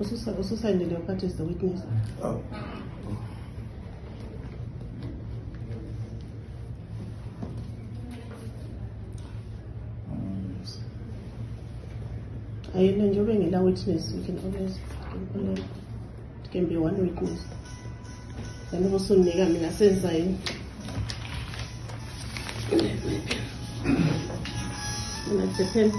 Ususayinile your as the witness. Oh. Ayena njengoba ngela witness you can always it can be one witness. Then ubusunika mina senzayini unathephela Mina ngumfundi